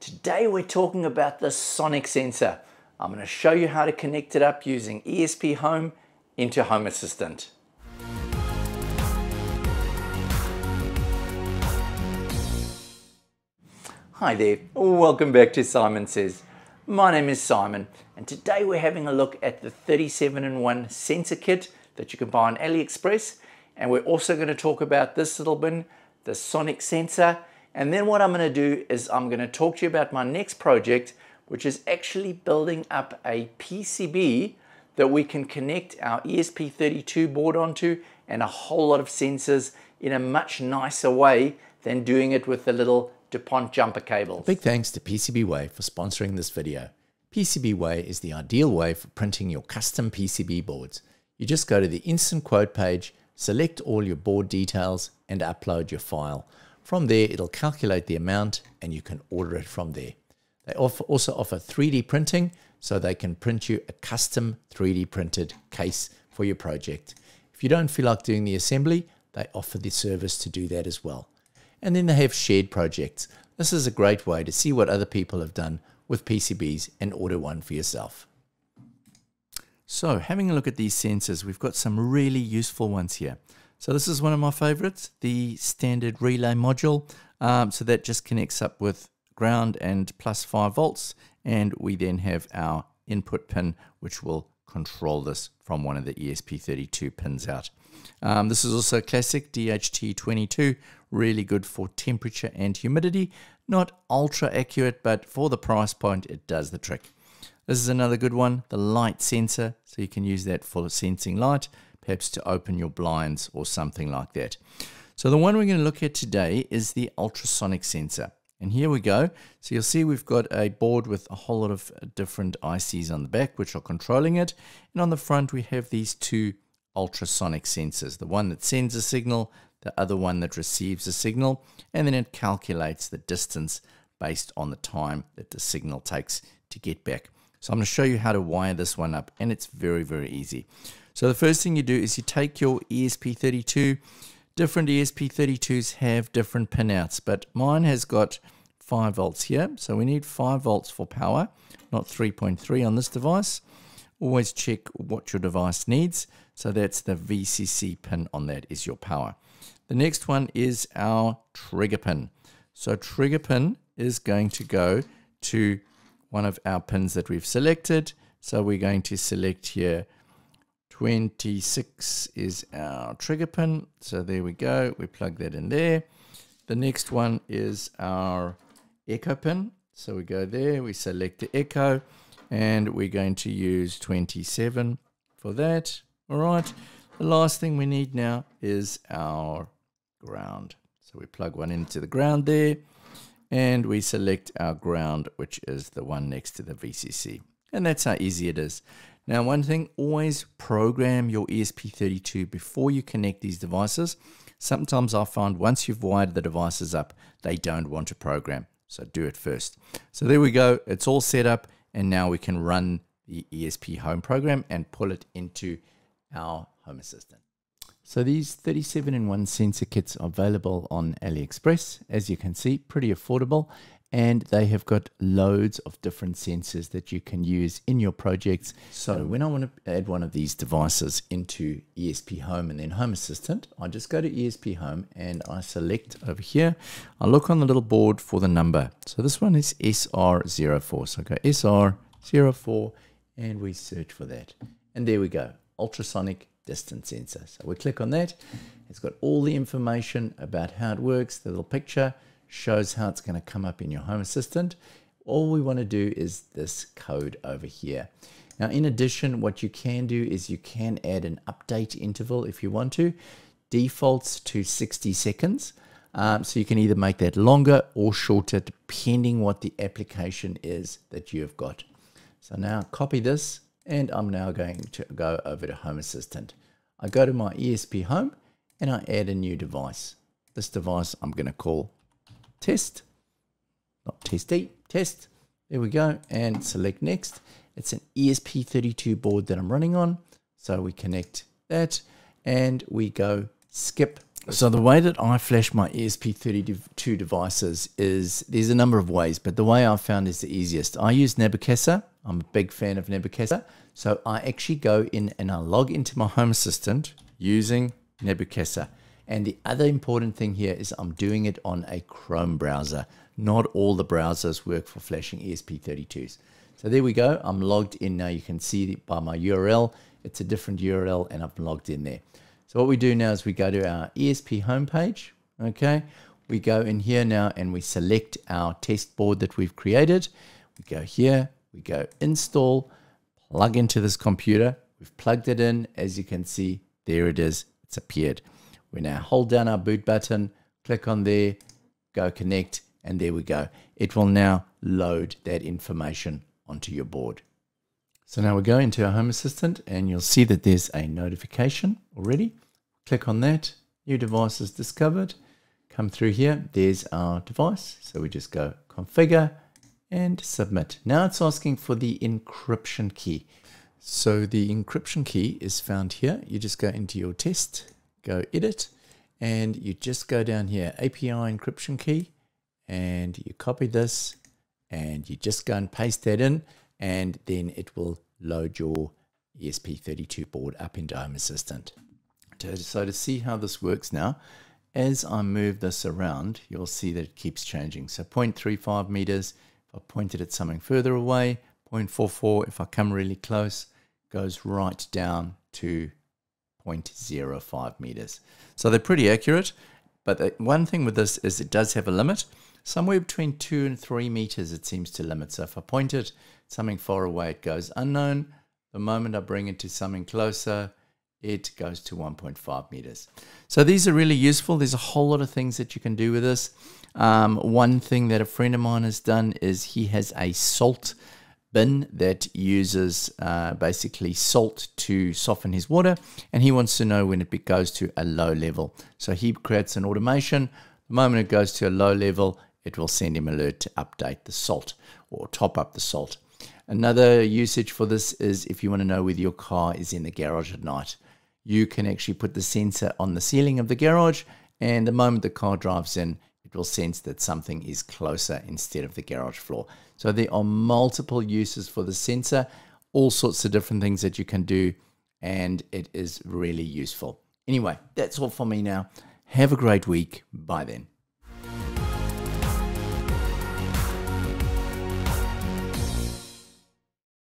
Today we're talking about the Sonic sensor. I'm going to show you how to connect it up using ESP Home into Home Assistant. Hi there, welcome back to Simon Says. My name is Simon and today we're having a look at the 37 in 1 sensor kit that you can buy on AliExpress and we're also going to talk about this little bin, the Sonic sensor and then what I'm going to do is I'm going to talk to you about my next project, which is actually building up a PCB that we can connect our ESP32 board onto and a whole lot of sensors in a much nicer way than doing it with the little DuPont jumper cables. Big thanks to PCBWay for sponsoring this video. PCBWay is the ideal way for printing your custom PCB boards. You just go to the instant quote page, select all your board details and upload your file. From there, it'll calculate the amount and you can order it from there. They offer, also offer 3D printing, so they can print you a custom 3D printed case for your project. If you don't feel like doing the assembly, they offer the service to do that as well. And then they have shared projects. This is a great way to see what other people have done with PCBs and order one for yourself. So having a look at these sensors, we've got some really useful ones here. So this is one of my favorites, the standard relay module. Um, so that just connects up with ground and plus 5 volts. And we then have our input pin, which will control this from one of the ESP32 pins out. Um, this is also classic DHT22, really good for temperature and humidity. Not ultra accurate, but for the price point, it does the trick. This is another good one, the light sensor. So you can use that for sensing light perhaps to open your blinds or something like that. So the one we're going to look at today is the ultrasonic sensor. And here we go. So you'll see we've got a board with a whole lot of uh, different ICs on the back, which are controlling it. And on the front, we have these two ultrasonic sensors, the one that sends a signal, the other one that receives a signal, and then it calculates the distance based on the time that the signal takes to get back. So I'm going to show you how to wire this one up, and it's very, very easy. So the first thing you do is you take your ESP32. Different ESP32s have different pinouts, but mine has got 5 volts here. So we need 5 volts for power, not 3.3 on this device. Always check what your device needs. So that's the VCC pin on that is your power. The next one is our trigger pin. So trigger pin is going to go to one of our pins that we've selected. So we're going to select here 26 is our trigger pin. So there we go. We plug that in there. The next one is our echo pin. So we go there, we select the echo, and we're going to use 27 for that. All right. The last thing we need now is our ground. So we plug one into the ground there, and we select our ground, which is the one next to the VCC. And that's how easy it is. Now, one thing, always program your ESP32 before you connect these devices. Sometimes I find once you've wired the devices up, they don't want to program. So do it first. So there we go. It's all set up. And now we can run the ESP home program and pull it into our home assistant. So these 37 in 1 sensor kits are available on AliExpress. As you can see, pretty affordable and they have got loads of different sensors that you can use in your projects. So um, when I want to add one of these devices into ESP Home and then Home Assistant, I just go to ESP Home and I select over here. I look on the little board for the number. So this one is SR04. So I go SR04 and we search for that. And there we go, ultrasonic distance sensor. So we click on that. It's got all the information about how it works, the little picture, shows how it's going to come up in your Home Assistant. All we want to do is this code over here. Now, in addition, what you can do is you can add an update interval if you want to. Defaults to 60 seconds. Um, so you can either make that longer or shorter depending what the application is that you have got. So now copy this and I'm now going to go over to Home Assistant. I go to my ESP Home and I add a new device. This device I'm going to call test, not test eight, test. There we go, and select next. It's an ESP32 board that I'm running on. So we connect that and we go skip So the way that I flash my ESP32 devices is there's a number of ways, but the way I've found is the easiest. I use Nabu Casa. I'm a big fan of Nabu Casa. So I actually go in and I log into my Home Assistant using Nabu Casa. And the other important thing here is I'm doing it on a Chrome browser. Not all the browsers work for flashing ESP32s. So there we go. I'm logged in now. You can see by my URL, it's a different URL and I've logged in there. So what we do now is we go to our ESP homepage. Okay. We go in here now and we select our test board that we've created. We go here, we go install, plug into this computer. We've plugged it in. As you can see, there it is. It's appeared. We now hold down our boot button, click on there, go connect, and there we go. It will now load that information onto your board. So now we go into our Home Assistant and you'll see that there's a notification already. Click on that, new device is discovered. Come through here, there's our device. So we just go configure and submit. Now it's asking for the encryption key. So the encryption key is found here. You just go into your test go edit and you just go down here API encryption key and you copy this and you just go and paste that in and then it will load your ESP32 board up into Home Assistant. So to see how this works now, as I move this around, you'll see that it keeps changing. So 0.35 meters, if I point it at something further away, 0.44, if I come really close, goes right down to 0.05 meters. So they're pretty accurate, but the one thing with this is it does have a limit. Somewhere between 2 and 3 meters it seems to limit. So if I point it something far away, it goes unknown. The moment I bring it to something closer, it goes to 1.5 meters. So these are really useful. There's a whole lot of things that you can do with this. Um, one thing that a friend of mine has done is he has a salt bin that uses uh, basically salt to soften his water and he wants to know when it goes to a low level. So he creates an automation. The moment it goes to a low level, it will send him alert to update the salt or top up the salt. Another usage for this is if you want to know whether your car is in the garage at night. You can actually put the sensor on the ceiling of the garage and the moment the car drives in, it will sense that something is closer instead of the garage floor. So there are multiple uses for the sensor, all sorts of different things that you can do, and it is really useful. Anyway, that's all for me now. Have a great week. Bye then.